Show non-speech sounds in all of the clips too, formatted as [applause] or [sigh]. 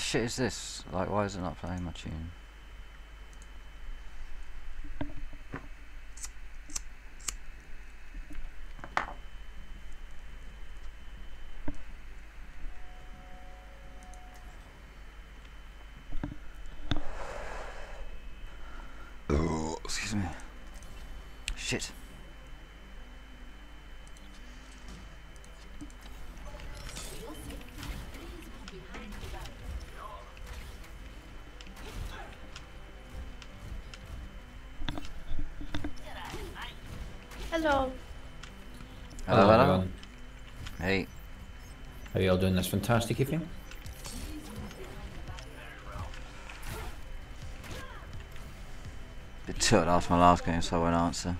the shit is this? Like, why is it not playing my tune? Oh, excuse me. Shit. Hello. Hello, hello. everyone. Hey. How are you all doing this fantastic evening? Bit tilted after my last game, so I won't answer.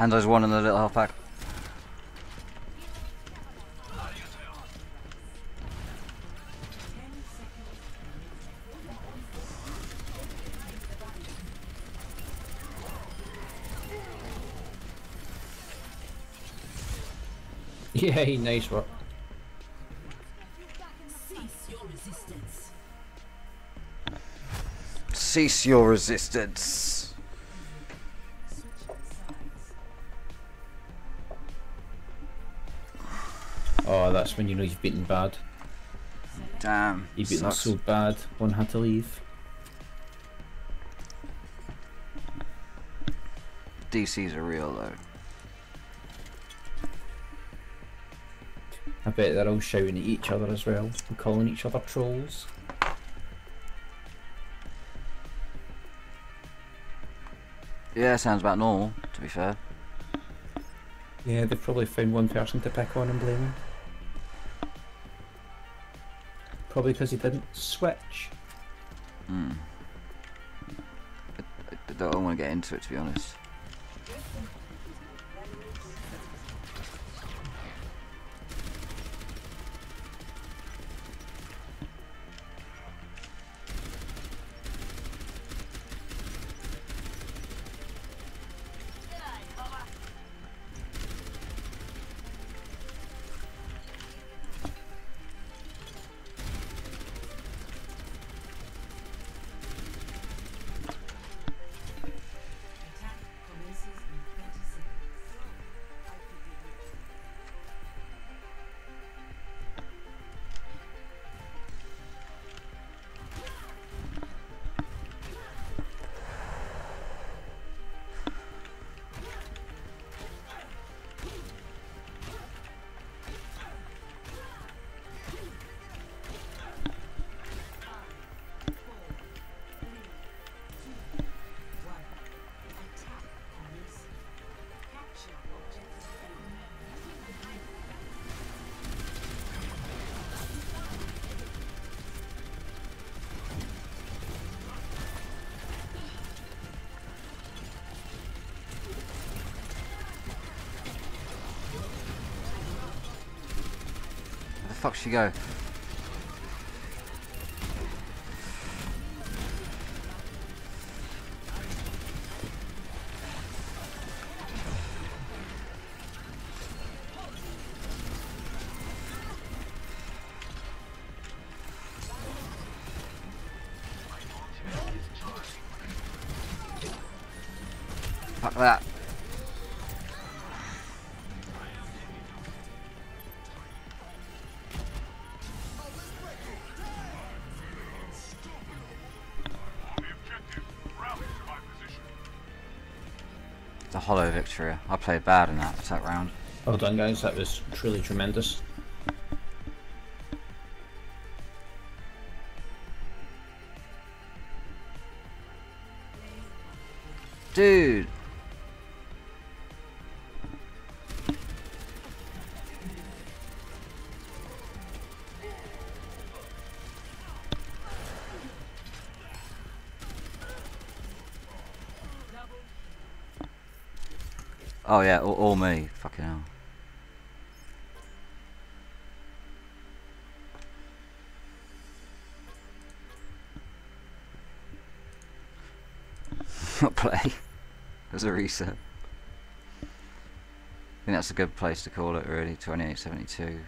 Hanzo's one in the little half pack. [laughs] Yay, nice work. Cease your resistance. Oh, that's when you know you've beaten bad. Damn. You've beaten sucks. so bad, one had to leave. DCs are real though. I bet they're all shouting at each other as well, and calling each other trolls. Yeah, sounds about normal, to be fair. Yeah, they've probably found one person to pick on and blame Probably because he didn't switch. Hmm. I, I, I don't want to get into it, to be honest. Fuck she go? Fuck that. A hollow victory. I played bad in that that round. Well done, guys. That was truly tremendous. Dude! Oh yeah, all, all me. Fucking hell. [laughs] Not play. As a reset. I think that's a good place to call it really, 2872.